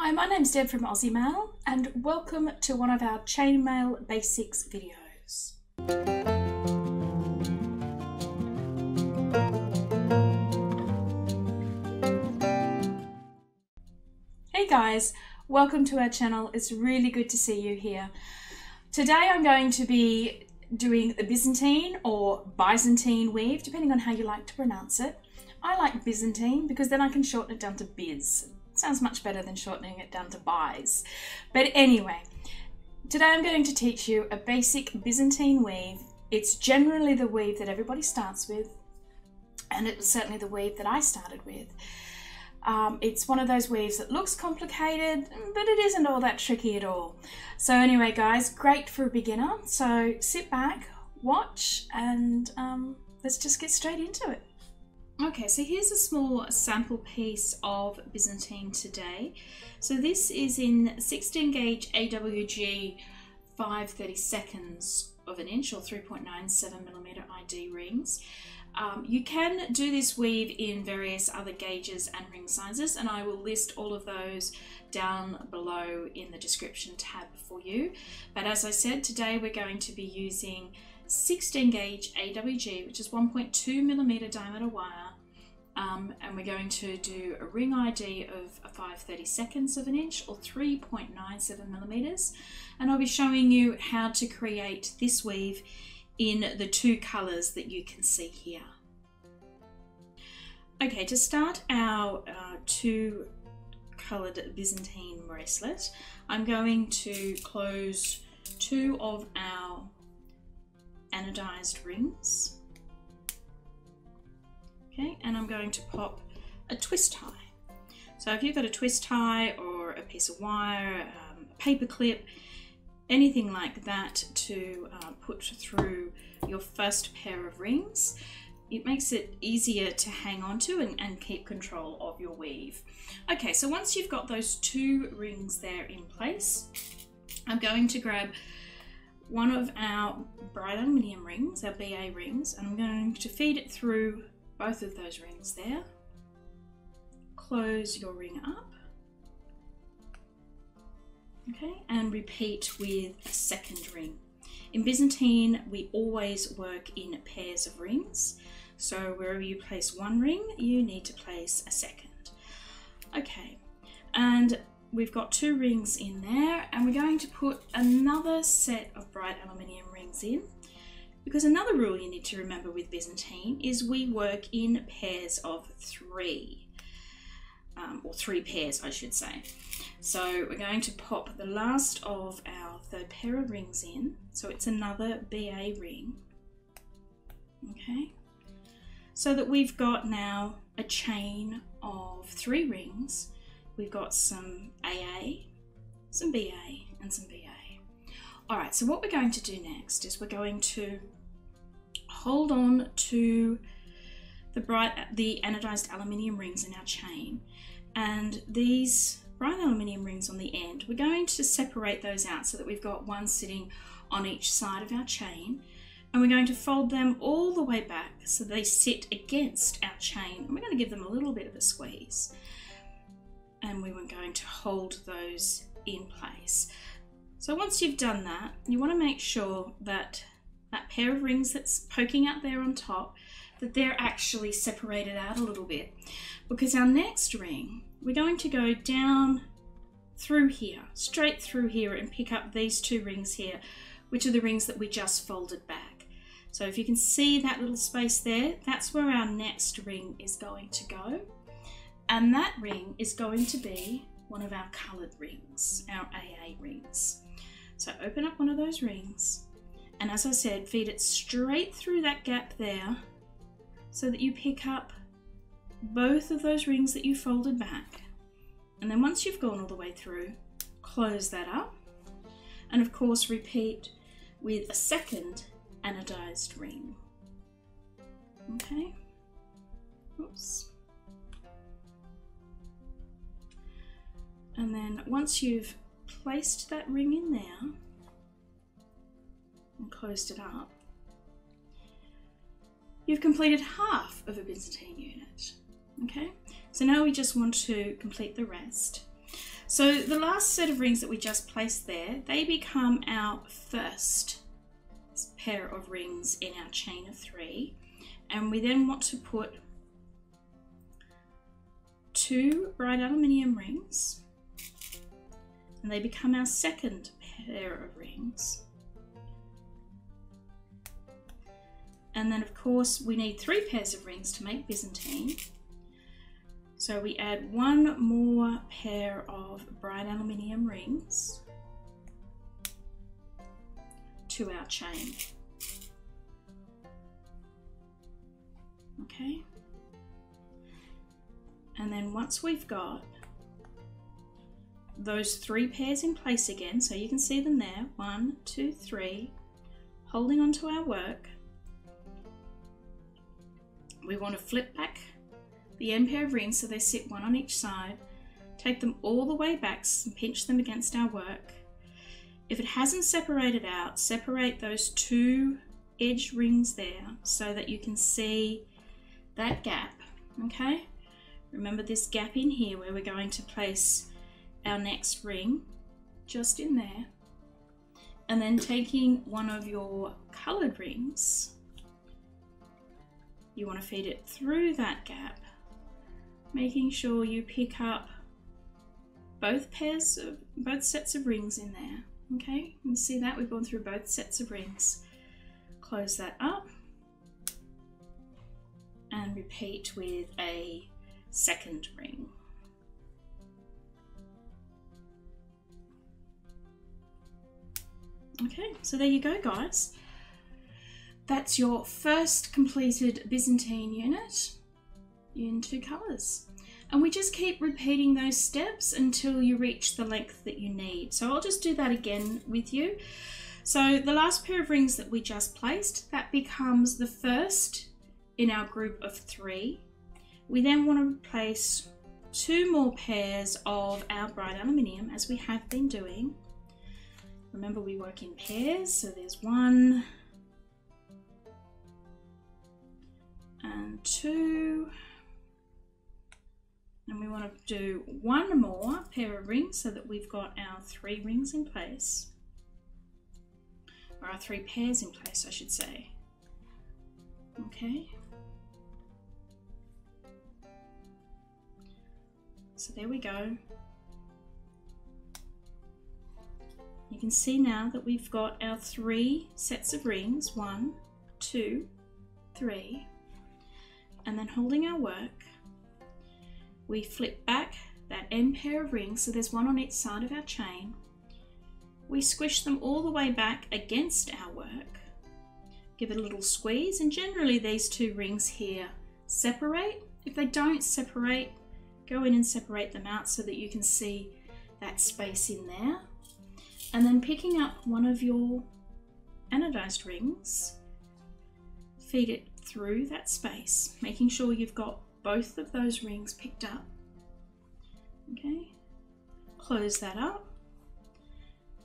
Hi, my name's Deb from Aussie Maille, and welcome to one of our Chain Maille Basics videos. Hey guys, welcome to our channel. It's really good to see you here. Today I'm going to be doing the Byzantine or Byzantine weave, depending on how you like to pronounce it. I like Byzantine because then I can shorten it down to Biz. Sounds much better than shortening it down to Biz. But anyway, today I'm going to teach you a basic Byzantine weave. It's generally the weave that everybody starts with, and it was certainly the weave that I started with. Um, it's one of those weaves that looks complicated, but it isn't all that tricky at all. So anyway, guys, great for a beginner. So sit back, watch, and um, let's just get straight into it. Okay, so here's a small sample piece of Byzantine today. So this is in 16 gauge AWG 5 seconds of an inch or 3.97 millimeter ID rings. Um, you can do this weave in various other gauges and ring sizes and I will list all of those down below in the description tab for you. But as I said, today we're going to be using 16 gauge AWG, which is 1.2 millimeter diameter wire um, and we're going to do a ring ID of a 5 seconds of an inch or 3.97 millimeters. And I'll be showing you how to create this weave in the two colors that you can see here. Okay, to start our uh, two colored Byzantine bracelet, I'm going to close two of our anodized rings Okay, and I'm going to pop a twist tie. So if you've got a twist tie or a piece of wire, um, a paper clip, anything like that to uh, put through your first pair of rings, it makes it easier to hang on to and, and keep control of your weave. Okay, so once you've got those two rings there in place, I'm going to grab one of our bright aluminium rings, our BA rings, and I'm going to feed it through both of those rings there. Close your ring up. Okay, and repeat with a second ring. In Byzantine, we always work in pairs of rings. So wherever you place one ring, you need to place a second. Okay, and we've got two rings in there and we're going to put another set of bright aluminium rings in. Because another rule you need to remember with Byzantine is we work in pairs of three, um, or three pairs, I should say. So we're going to pop the last of our third pair of rings in. So it's another BA ring. Okay. So that we've got now a chain of three rings. We've got some AA, some BA, and some BA. All right, so what we're going to do next is we're going to hold on to the bright, the anodized aluminium rings in our chain. And these bright aluminium rings on the end, we're going to separate those out so that we've got one sitting on each side of our chain. And we're going to fold them all the way back so they sit against our chain. And we're going to give them a little bit of a squeeze. And we were going to hold those in place. So once you've done that, you want to make sure that that pair of rings that's poking out there on top, that they're actually separated out a little bit. Because our next ring, we're going to go down through here, straight through here and pick up these two rings here, which are the rings that we just folded back. So if you can see that little space there, that's where our next ring is going to go. And that ring is going to be one of our coloured rings, our AA rings. So open up one of those rings and as I said, feed it straight through that gap there so that you pick up both of those rings that you folded back. And then once you've gone all the way through, close that up. And of course, repeat with a second anodized ring. Okay. Oops. And then once you've placed that ring in there, and closed it up, you've completed half of a Byzantine unit. Okay, so now we just want to complete the rest. So the last set of rings that we just placed there, they become our first pair of rings in our chain of three. And we then want to put two bright aluminium rings and they become our second pair of rings. And then of course we need three pairs of rings to make Byzantine. So we add one more pair of bright aluminium rings to our chain. Okay. And then once we've got those three pairs in place again, so you can see them there, one, two, three, holding onto our work, we want to flip back the end pair of rings so they sit one on each side, take them all the way back and pinch them against our work. If it hasn't separated out, separate those two edge rings there so that you can see that gap, okay? Remember this gap in here where we're going to place our next ring just in there. And then taking one of your coloured rings you want to feed it through that gap making sure you pick up both pairs of both sets of rings in there okay? You see that? We've gone through both sets of rings. Close that up and repeat with a second ring Okay, so there you go, guys. That's your first completed Byzantine unit in two colours. And we just keep repeating those steps until you reach the length that you need. So I'll just do that again with you. So the last pair of rings that we just placed, that becomes the first in our group of three. We then want to place two more pairs of our bright aluminium as we have been doing. Remember we work in pairs, so there's one and two. And we want to do one more pair of rings so that we've got our three rings in place. Or our three pairs in place, I should say. Okay. So there we go. You can see now that we've got our three sets of rings, one, two, three, and then holding our work, we flip back that end pair of rings, so there's one on each side of our chain. We squish them all the way back against our work, give it a little squeeze, and generally these two rings here separate. If they don't separate, go in and separate them out so that you can see that space in there. And then picking up one of your anodized rings, feed it through that space, making sure you've got both of those rings picked up. Okay, close that up.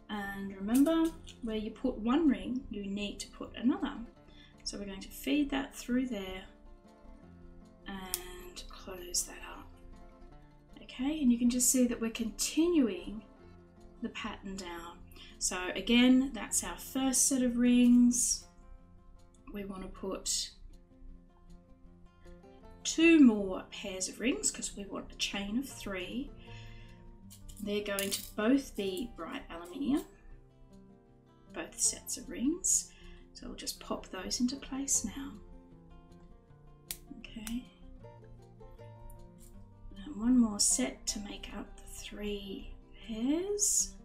And remember, where you put one ring, you need to put another. So we're going to feed that through there and close that up. Okay, and you can just see that we're continuing the pattern down. So again, that's our first set of rings. We want to put two more pairs of rings because we want a chain of three. They're going to both be bright aluminium, both sets of rings. So we'll just pop those into place now. Okay. And one more set to make up the three pairs.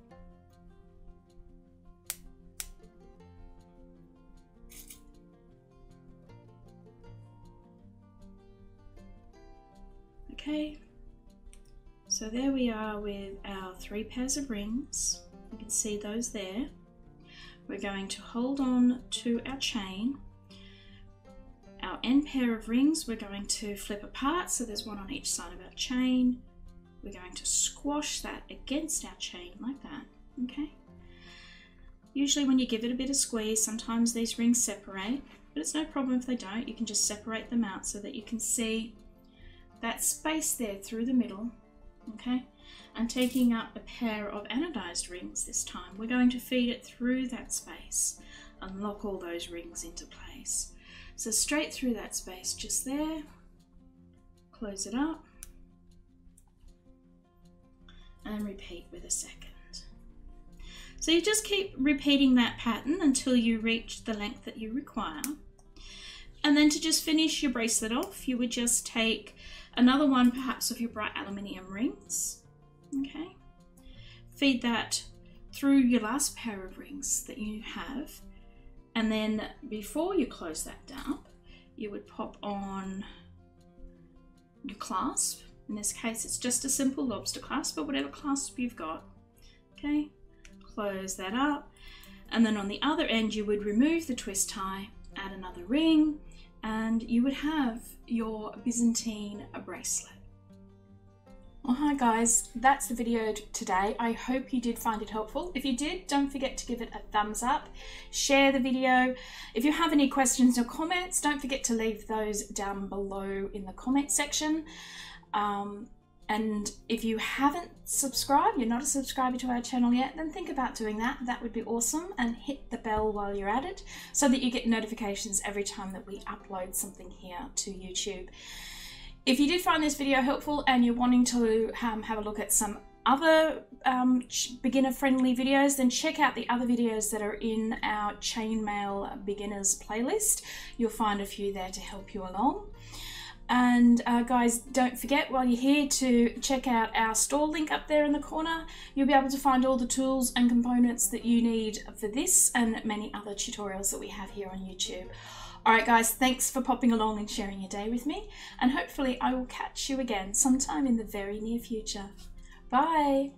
Okay, so there we are with our three pairs of rings. You can see those there. We're going to hold on to our chain. Our end pair of rings we're going to flip apart so there's one on each side of our chain. We're going to squash that against our chain like that, okay? Usually when you give it a bit of squeeze, sometimes these rings separate, but it's no problem if they don't. You can just separate them out so that you can see that space there through the middle okay? And taking up a pair of anodized rings this time, we're going to feed it through that space and lock all those rings into place. So straight through that space just there, close it up, and repeat with a second. So you just keep repeating that pattern until you reach the length that you require. And then to just finish your bracelet off, you would just take another one perhaps of your bright aluminium rings, okay? Feed that through your last pair of rings that you have. And then before you close that down, you would pop on your clasp. In this case, it's just a simple lobster clasp, but whatever clasp you've got, okay? Close that up. And then on the other end, you would remove the twist tie, add another ring, and you would have your Byzantine bracelet. Well, hi guys, that's the video today. I hope you did find it helpful. If you did, don't forget to give it a thumbs up, share the video. If you have any questions or comments, don't forget to leave those down below in the comment section. Um, and if you haven't subscribed, you're not a subscriber to our channel yet, then think about doing that. That would be awesome. And hit the bell while you're at it so that you get notifications every time that we upload something here to YouTube. If you did find this video helpful and you're wanting to um, have a look at some other um, beginner friendly videos, then check out the other videos that are in our chainmail beginners playlist. You'll find a few there to help you along. And uh, guys, don't forget while you're here to check out our store link up there in the corner. You'll be able to find all the tools and components that you need for this and many other tutorials that we have here on YouTube. Alright guys, thanks for popping along and sharing your day with me. And hopefully I will catch you again sometime in the very near future. Bye!